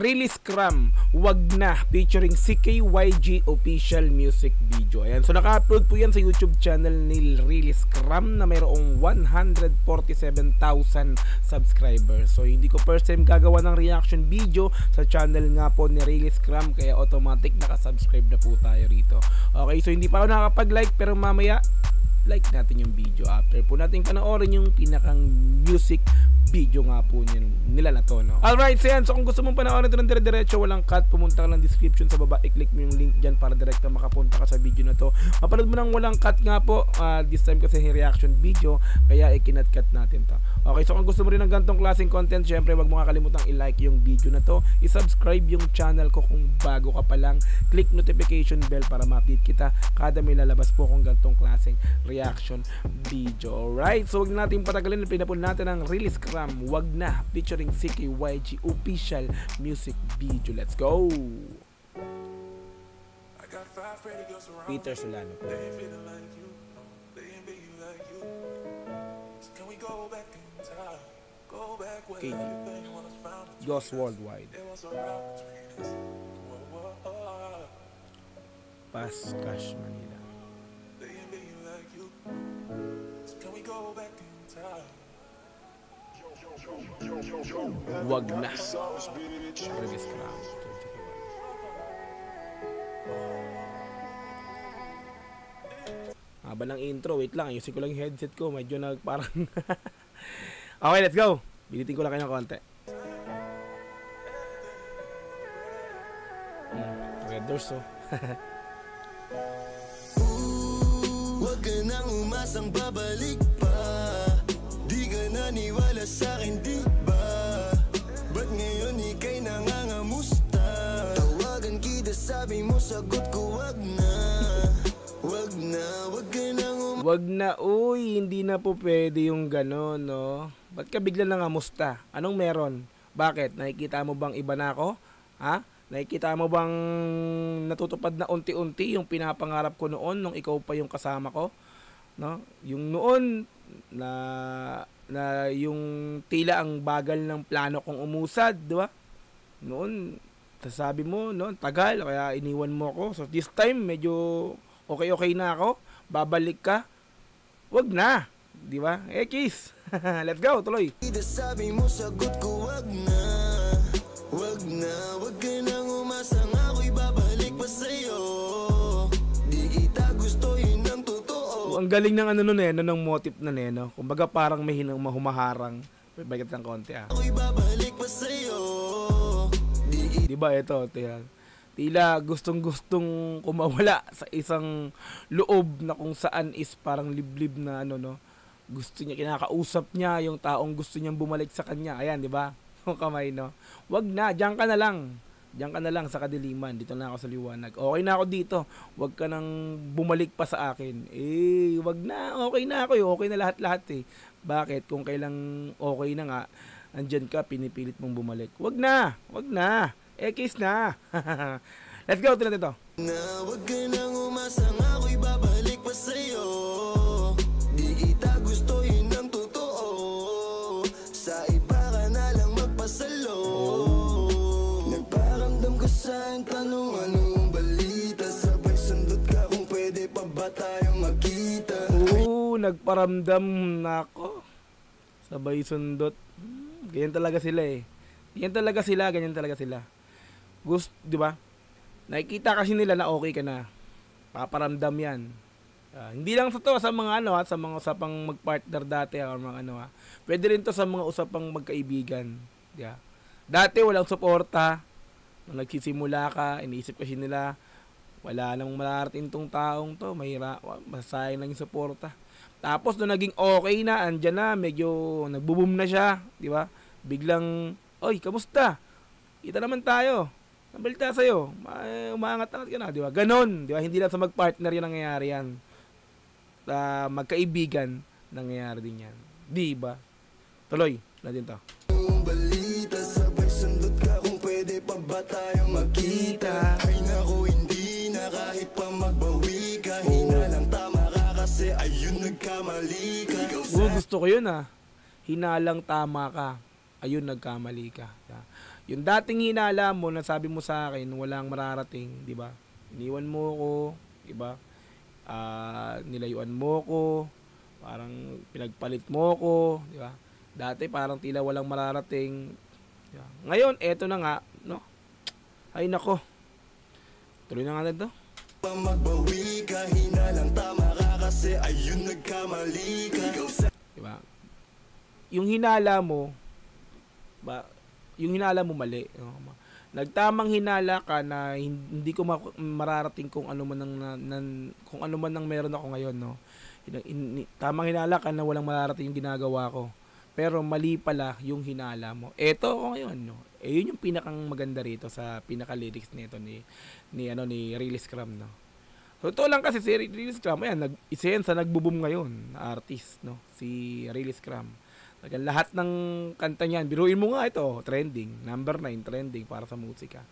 Release Cram, Wag Na, featuring CKYG official music video. Ayan, so naka-upload po yan sa YouTube channel ni Release Cram na mayroong 147,000 subscribers. So hindi ko first time gagawa ng reaction video sa channel nga po ni Release Cram kaya automatic naka-subscribe na po tayo rito. Okay, so hindi pa ako nakakapag-like pero mamaya like natin yung video after po natin panoorin yung pinakang music video nga po nila na to no? alright so yan. So kung gusto mong panoorin ito ng dire-diretso walang cut. Pumunta ka lang description sa baba. I-click mo yung link dyan para direkta makapunta ka sa video na to. Mapanood mo ng walang cut nga po. Uh, this time kasi reaction video kaya ikinat-cut natin to okay so kung gusto mo rin ng gantong klaseng content syempre wag mo kakalimutang i-like yung video na to i-subscribe yung channel ko kung bago ka pa lang click notification bell para ma-update kita kada may lalabas po kung gantong klaseng reaction video. Alright, so wag na natin patagalin. Pinapun natin ang release cram. Wag na. Featuring CKYG official music video. Let's go! Peter Solano. Katie. Ghost Worldwide. Pass Cash Manila. Wag na. Release Crown. Haba ng intro, wait lang, ayusin ko lang yung headset ko, medyo nag parang Okay, let's go. Bilitin ko lang kayo ng konti. Red doors oh. Huwag ka nang umasang babalik pa Di ka naniwala sa'kin, di ba? Ba't ngayon ika'y nangangamusta? Tawagan kita, sabi mo, sagot ko, wag na Wag na, uy, hindi na po pwede yung gano'n, no? Ba't ka bigla nangamusta? Anong meron? Bakit? Nakikita mo bang iba na ako? Ha? Nakikita mo bang natutupad na unti-unti yung pinapangarap ko noon nung ikaw pa yung kasama ko? No? Yung noon na na yung tila ang bagal ng plano kong umusad, di ba? Noon, sabi mo, no, tagal, kaya iniwan mo ako. So this time, medyo okay-okay na ako. Babalik ka. Wag na. Di ba? Eh, kiss. Let's go, tuloy. sabi mo, sagot ko, wag na Wag na, wag ka nang umasang ako'y babalik pa sa'yo Di kita gusto, yun ang totoo ang galing ng ano nun eh, no, ng motif na eh, no? Kumbaga parang may hinang mahumaharang. Bagat ng konti ah. Ako'y babalik pa sa'yo Di Di ba ito, ito yan. Tila gustong-gustong kumawala sa isang loob na kung saan is parang liblib na ano no. Gusto niya kinakausap niya yung taong gusto niyang bumalik sa kanya. Ayan, di ba? Yung kamay no. Wag na, diyan ka na lang. Diyan ka na lang sa kadiliman. Dito na ako sa liwanag. Okay na ako dito. Wag ka nang bumalik pa sa akin. Eh, wag na. Okay na ako. eh. Okay na lahat-lahat eh. Bakit? Kung kailang okay na nga, andyan ka, pinipilit mong bumalik. Wag na. Wag na. Eh, case na. Let's go. Ito natin to. na Wag ka nang umasang ako'y babalik pa sa'yo Di kita gusto, yun ang totoo Sa iba ka na lang magpasalo Nagparamdam ka sa'king tanong anong balita Sabay sundot ka kung pwede pa ba tayong magkita Oo, nagparamdam na ako. Sabay sundot. Hmm, Ganyan talaga sila eh. Ganyan talaga sila, ganyan talaga sila. Gusto, di ba? Nakikita kasi nila na okay ka na. Paparamdam yan. Ah, hindi lang to sa mga ano ha, sa mga usapang magpartner dati ha, or mga ano ha. Pwede rin to sa mga usapang magkaibigan. Yeah. Dati walang suporta. Nung nagsisimula ka, iniisip kasi nila, wala namang mararating tong taong to, mahira, masayang lang yung suporta. Tapos nung naging okay na, andyan na, medyo nagbo-boom na siya, di ba? Biglang, oy, kamusta? Kita naman tayo. Nabalita sa'yo. Ma- Umaangat-angat ka na, di ba? Ganon, di ba? Hindi lang sa mag-partner yan nangyayari yan. Ah, magkaibigan, nangyayari din yan. Di ba? Tuloy, natin to. Balita sabay sundot ka kung pwede pa ba tayong magkita Ay naku hindi na kahit pa magbawi ka Hinalang tama ka kasi ayun nagkamali ka Oo, gusto ko yun ah. Hinalang tama ka. Ayun, nagkamali ka. Yung dating hinala mo na sabi mo sa akin, walang mararating, di ba? Iniwan mo ko, di ba? Ah, nilayuan mo ko, parang pinagpalit mo ko, di ba? Dati parang tila walang mararating. Di ba? Ngayon, eto na nga, no? Ay nako. Tuloy na nga natin to. Pa magbawi ka, hinalang tama ka kasi ayun nagkamali ka Ikaw sa Di ba? Yung hinala mo, ba, yung hinala mo mali. Nagtamang hinala ka na hin- hindi ko ma- mararating kung ano man ang kung ano man ang meron ako ngayon, no. Tamang hinala ka na walang mararating yung ginagawa ko. Pero mali pala yung hinala mo. Eto ako ngayon, no. Eh yun yung pinakang maganda rito sa pinaka lyrics nito ni ni ano ni Really Scrum, no. Totoo lang kasi si Really Scrum, ayan, nag, isa yan sa nagbo-boom ngayon artist, no, si Really Scrum. Talagang lahat ng kanta niyan, biruin mo nga ito, trending, number 9 trending para sa musika.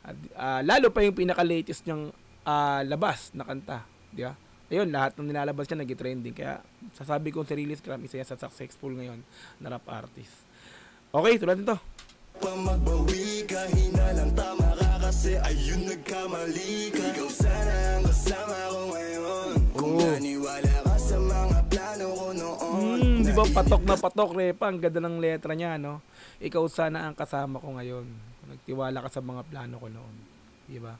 At, ah, lalo pa yung pinaka-latest niyang ah, labas na kanta, di ba? Ayun, lahat ng nilalabas niya nag-trending. Kaya sasabi ko si Really Scrum, isa yan sa successful ngayon na rap artist. Okay, tulad nito. pa magbawi ka, hinalang tama ka kasi ayun nagkamali ka di ba patok na patok, Repa. Ang ganda ng letra niya, no? Ikaw sana ang kasama ko ngayon. Nagtiwala ka sa mga plano ko noon. Di ba?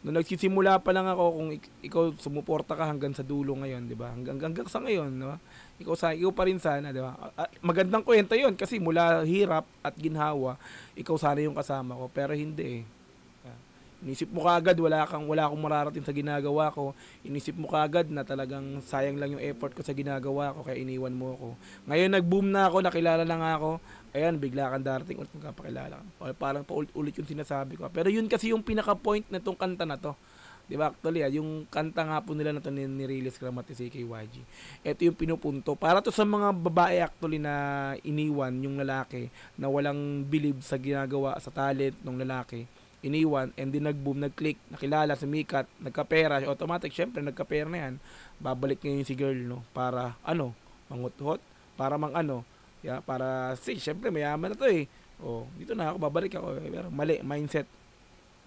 Nung nagsisimula pa lang ako, kung ik- ikaw sumuporta ka hanggang sa dulo ngayon, di ba? Hanggang, hanggang sa ngayon, no? Ikaw, sa, ikaw pa rin sana, di ba? Magandang kwento yon kasi mula hirap at ginhawa, ikaw sana yung kasama ko. Pero hindi eh. Inisip mo kaagad wala kang wala akong mararating sa ginagawa ko. Inisip mo kaagad na talagang sayang lang yung effort ko sa ginagawa ko kaya iniwan mo ako. Ngayon nag-boom na ako, nakilala na nga ako. Ayan, bigla kang darating ulit magkapakilala. O, parang paulit-ulit yung sinasabi ko. Pero yun kasi yung pinaka-point na tong kanta na to. 'Di ba? Actually, ah, yung kanta nga po nila na to ni, ni Release Cram at si CKYG. Ito yung pinupunto. Para to sa mga babae actually na iniwan yung lalaki na walang believe sa ginagawa sa talent ng lalaki iniwan and then nag-boom, nag-click, nakilala, sumikat, nagkapera, automatic, syempre nagkapera na yan, babalik ngayon si girl, no, para, ano, manguthot, para mang ano, ya, para, si, syempre mayaman na to eh, oh, dito na ako, babalik ako, eh, pero mali, mindset,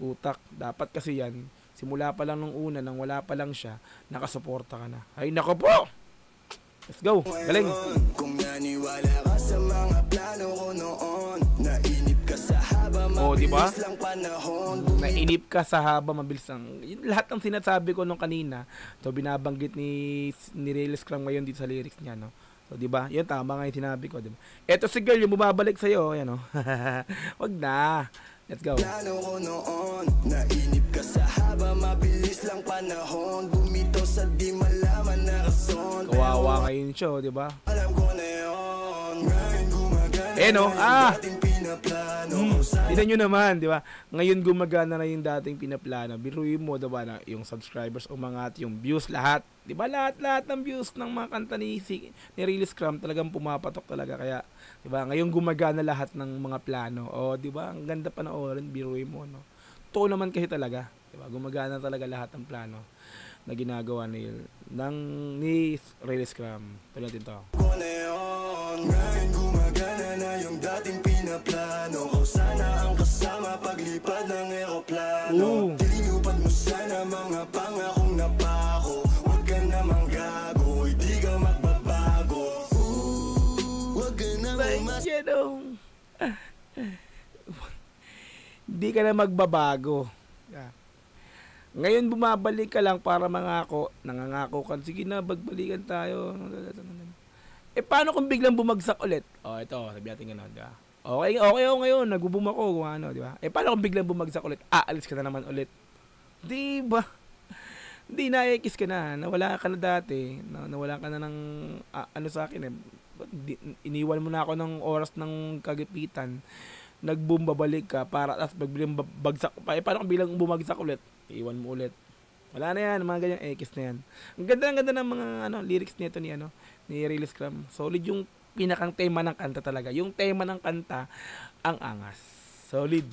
utak, dapat kasi yan, simula pa lang nung una, nang wala pa lang siya, nakasuporta ka na. Ay, nako po! Let's go! Galing! Kung naniwala ka sa mga plano ko noon Nainip di ba? Nainip ka sa haba mabilis ang lahat ng sinasabi ko nung kanina so binabanggit ni ni Real Scrum ngayon dito sa lyrics niya no? So di ba? Yun tama nga yung sinabi ko di ba? Eto si girl yung bumabalik sa iyo yan no? Wag na. Let's go. Plano ko noon Nainip ka sa haba, mabilis lang panahon. Bumitaw sa di malaman na rason. Kawawa ngayon show di ba? Alam ko na yun Ngayon Eh, no? Ah! sa tignan nyo naman, di ba? Ngayon gumagana na yung dating pinaplano. Biruin mo, di ba, na yung subscribers umangat, yung views, lahat. Di ba, lahat-lahat ng views ng mga kanta ni, si, ni Really Scrum talagang pumapatok talaga. Kaya, di ba, ngayon gumagana lahat ng mga plano. O, di ba, ang ganda pa na orin, biruin mo, no? Totoo naman kasi talaga. Di ba, gumagana talaga lahat ng plano na ginagawa ni ng ni Really Scrum. Tuloy natin to. Ngayon pinaplano Ko sana ang kasama paglipad ng eroplano. Tinupad mo sana mga pangakong napako Huwag ka namang gago, hindi ka magbabago Ooh, Huwag ka You know, Hindi ka na magbabago. Yeah. Ngayon bumabalik ka lang para mangako. Nangangako ka. Sige na, bagbalikan tayo. Eh, paano kung biglang bumagsak ulit? Oh, ito, sabi natin gano'n, di ba? Okay, okay ako ngayon, nagbo-boom ako, ano, di ba? Eh, paano kung biglang bumagsak ulit? Aalis ka na naman ulit. Di ba? Hindi na-ekis ka na, nawala ka na dati, na, nawala ka na ng, ah, ano sa akin eh, di, iniwan mo na ako ng oras ng kagipitan, nag-boom, babalik ka, para, tapos biglang ba- bagsak pa, eh, paano kung biglang bumagsak ulit? Iwan mo ulit. Wala na yan, mga ganyang ekis na yan. Ang ganda, ang ganda ng mga ano, lyrics nito ni, ano, ni Really Scrum. Solid yung pinakang tema ng kanta talaga. Yung tema ng kanta, ang angas. Solid.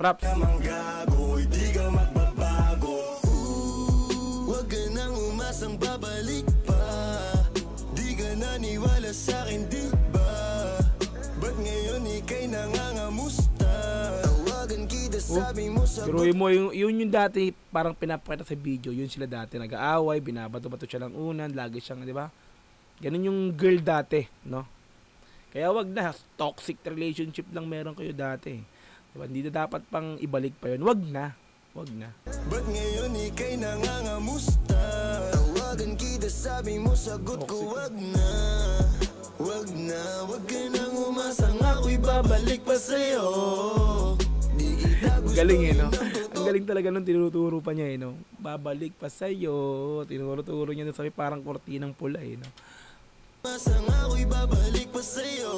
Props. gago, hindi ka magbabago Huwag ka nang umasang babalik pa Di ka naniwala sa'kin, di ba? Ba't ngayon ika'y nangangamusta? sabi mo sa Pero yun mo, yung, yun yung dati parang pinapakita sa video, yun sila dati nag-aaway, binabato-bato siya ng unan, lagi siyang, di ba? Ganun yung girl dati, no? Kaya wag na, toxic relationship lang meron kayo dati. Diba? Hindi na dapat pang ibalik pa yun. Wag na. Wag na. Ba't ngayon ikay nangangamusta? Tawagan kita sabi mo sagot ko wag na Wag na, wag ka nang umasang ako'y babalik pa sa'yo Di kita gusto Galing eh, no? Ang galing talaga nung tinuturo pa niya eh, no? Babalik pa sa'yo. Tinuturo niya dun sa may parang kortinang pula eh, no? Umasang ako'y babalik pa sa'yo.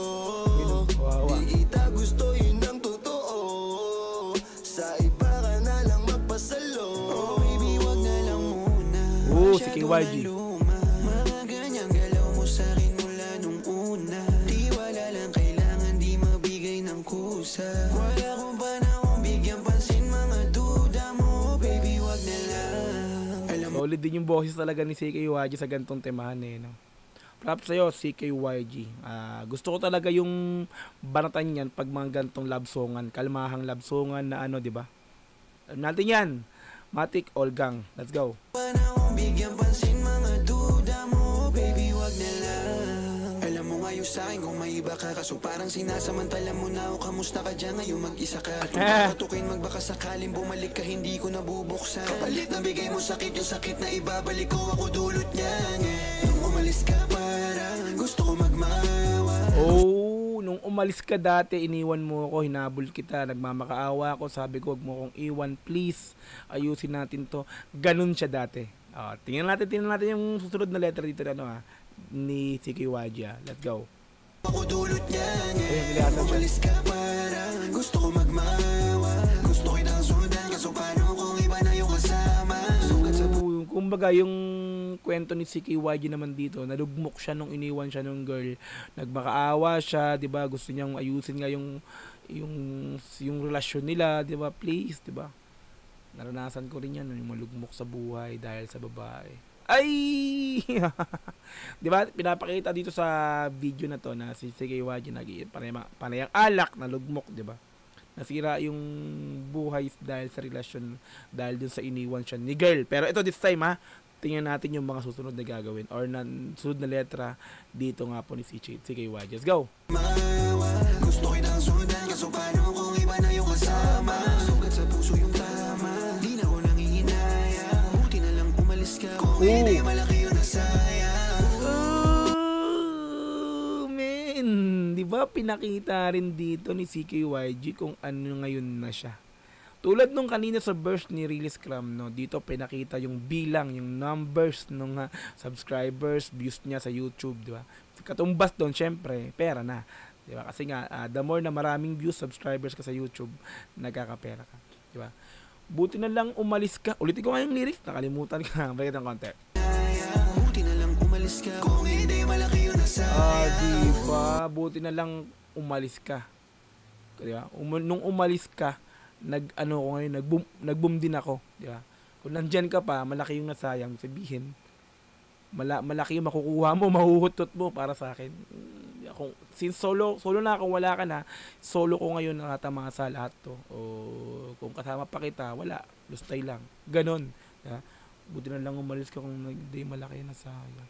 Di kita gusto yun ang totoo. Sa iba ka na lang magpasalo. Oh baby, wag na lang muna. Oo, si KYG. luma Mga ganyang galaw mo sa'kin mula nung una. Di wala lang kailangan di mabigay ng kusa. Wala kong panahon bigyan pansin mga duda mo. Baby wag na lang. Alam mo Solid din yung boses talaga ni CKYG sa gantong temahan eh, no? Props sa'yo, CKYG. Ah, gusto ko talaga yung banatan yan pag mga gantong love songan, kalmahang love songan na ano, di ba? Alam natin yan. Matic Olgang. Let's go. panahon bigyan pansin mga duda mo Baby wag na lang Alam mo ngayon sa'kin kung may iba ka Kaso parang sinasamantala mo na ako Kamusta ka dyan ngayon mag-isa ka At kung kakatukin magbaka sakaling bumalik ka Hindi ko nabubuksan Kapalit na bigay mo sakit yung sakit na ibabalik ko Ako dulot niya umalis ka dati, iniwan mo ako, hinabol kita, nagmamakaawa ako, sabi ko, wag mo akong iwan, please, ayusin natin to. Ganun siya dati. Ah, tingnan natin, tingnan natin yung susunod na letter dito, ano ah, ni CKYG ah. Let's go. Ako dulot niya Ayun, nilihatan siya. Umalis ka parang gusto ko magmawa Gusto kitang sundan kaso paano kung iba na yung kasama kumbaga yung kwento ni CKYG naman dito, nalugmok siya nung iniwan siya nung girl. Nagmakaawa siya, 'di ba? Gusto niyang ayusin nga yung yung yung relasyon nila, 'di ba? Please, 'di ba? Naranasan ko rin 'yan, yung malugmok sa buhay dahil sa babae. Ay! 'Di ba? Pinapakita dito sa video na to na si CKYG nag panayang, panayang alak na lugmok, 'di ba? nasira yung buhay dahil sa relasyon dahil dun sa iniwan siya ni girl. Pero ito this time ha, tingnan natin yung mga susunod na gagawin or na sunod na letra dito nga po ni CJ, CKY. Let's go! mawa Gusto kitang sundan kaso paano kung iba na yung kasama Sugat sa puso yung tama Di na ko nangihinaya Buti na lang umalis ka Kung hindi malaki yun na sayang Oh, man! Di ba pinakita rin dito ni CKYG kung ano ngayon na siya. Tulad nung kanina sa verse ni Really Scrum, no, dito pinakita yung bilang, yung numbers ng ah, subscribers, views niya sa YouTube, di ba? Katumbas doon, syempre, pera na. Di ba? Kasi nga, ah, the more na maraming views, subscribers ka sa YouTube, nagkakapera ka. Di ba? Buti na lang umalis ka. Ulitin ko nga yung lyrics, nakalimutan ka. Balik ng konti. Buti na lang umalis ka Kung hindi malaki yun na sayang Ah, di ba? Buti na lang umalis ka. Di ba? Um- nung umalis ka, nag ano ko ngayon, nag-boom, nag-boom din ako, di ba? Kung nandyan ka pa, malaki yung nasayang, sabihin, mala, malaki yung makukuha mo, mahuhutot mo para sa akin. Mm, Kung, since solo, solo na ako, wala ka na, solo ko ngayon nakatama sa lahat to. O kung kasama pa kita, wala, lustay lang. Ganon. di ba? Buti na lang umalis ka kung hindi malaki na sayang.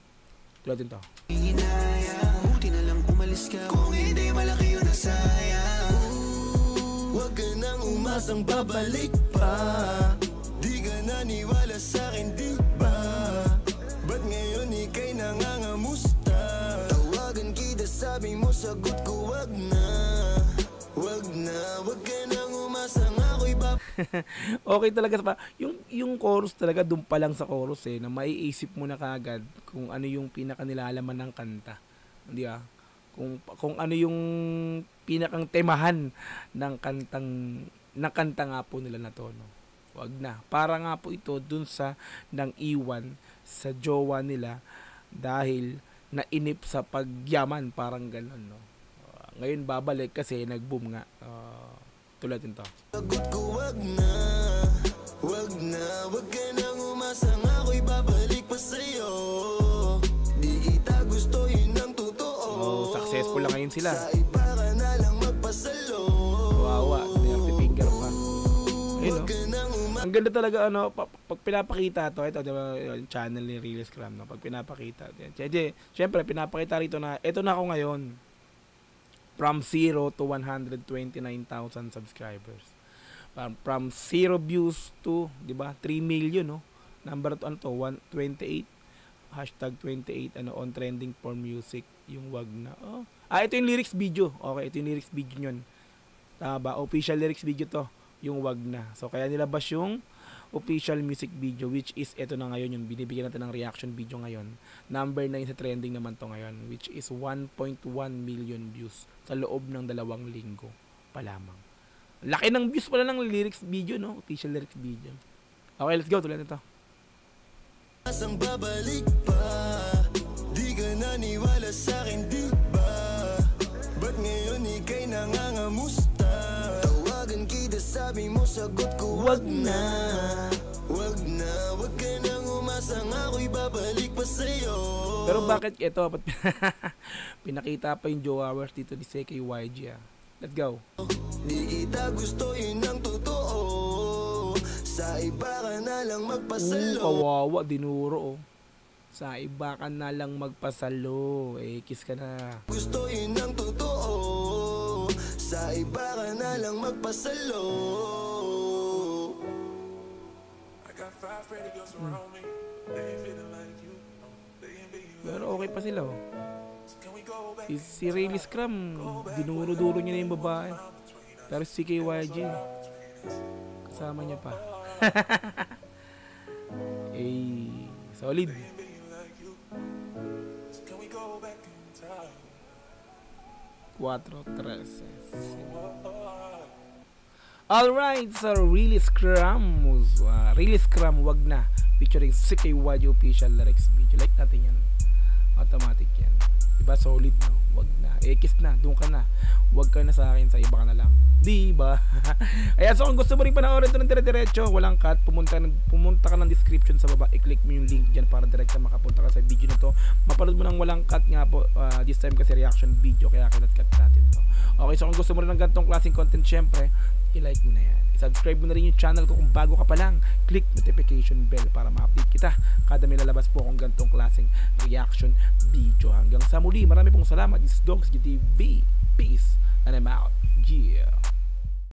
Tulad din to. Hinaya Buti na lang umalis ka Kung hindi malaki yun na sayang Huwag ka nang umasang babalik pa. Di ka naniwala sa'kin di ba? Ba't ngayon ikay nangangamusta? Tawagan kita sabi mo sagot ko wag na. Wag na Wag ka nang umasang ako'y babalik okay talaga pa yung yung chorus talaga doon pa lang sa chorus eh na maiisip mo na kagad kung ano yung pinaka nilalaman ng kanta. Hindi ah kung kung ano yung pinakang temahan ng kantang ng kanta nga po nila na to no? Wag na. Para nga po ito dun sa nang iwan sa jowa nila dahil nainip sa pagyaman parang ganun no? Ah, ngayon babalik kasi nag-boom nga. Ah, tulad nito. Sagot ko wag na Wag na Wag ka nang umasang ako'y babalik pa sa'yo. Di kita gusto yun ang totoo. Oh, successful lang ngayon sila. Sa Ang ganda talaga ano, pa- pag pinapakita to, ito, di ba, yung channel ni Real Scrum, no? Pag pinapakita. Jadi, syempre, pinapakita rito na, ito na ako ngayon. From 0 to 129,000 subscribers. From, from 0 views to, di ba, 3 million, no? Number to, ano to, 128, hashtag 28, ano, on trending for music, yung wag na, oh. Ah, ito yung lyrics video. Okay, ito yung lyrics video nyon. Tama ba? Official lyrics video to yung wag na. So kaya nilabas yung official music video which is ito na ngayon yung binibigyan natin ng reaction video ngayon. Number 9 sa trending naman to ngayon which is 1.1 million views sa loob ng dalawang linggo pa lamang. Laki ng views pala ng lyrics video no, official lyrics video. Okay, let's go tuloy na to. Asang babalik pa Di ka naniwala sa'kin, di sabi mo, sagot ko, wag na Wag na, wag ka nang umasang ako'y babalik pa sa'yo Pero bakit ito? Ba't pinakita pa yung Joe Hours dito ni CKYG ah. Let's go. Di kita gusto, yun ang totoo Sa iba ka na lang magpasalo kawawa, dinuro oh. Sa iba ka na lang magpasalo. Eh, kiss ka na. Gusto, yun ang totoo Sa iba ka na lang magpasalo I got five pretty girls around me. They ain't feeling like you. They ain't being like Pero okay pa sila oh. Si, si Rayleigh Scrum, dinuro-duro niya na yung babae. Pero si KYG, kasama niya pa. eh, solid. 4-13. Alright, so really Scrum, uh, really Scrum, wag na. Featuring CKYG official lyrics video. Like natin yan. Automatic yan. Diba solid no? Wag na. Ekis na, doon ka na. Wag ka na sa akin, sa iba ka na lang. Diba? Ayan, so kung gusto mo rin panoorin ito ng dire-diretso, walang cut, pumunta, pumunta ka ng description sa baba, i-click mo yung link dyan para direkta makapunta ka sa video na to. Mapanood mo ng walang cut nga po, uh, this time kasi reaction video, kaya kinat-cut natin to. Okay, so kung gusto mo rin ng ganitong klaseng content, syempre, i-like mo na yan. I-subscribe mo na rin yung channel ko kung bago ka pa lang. Click notification bell para ma-update kita kada may lalabas po akong ganitong klaseng reaction video. Hanggang sa muli, marami pong salamat. This is Dogs GTV. Peace. And I'm out. Yeah.